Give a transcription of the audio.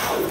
out.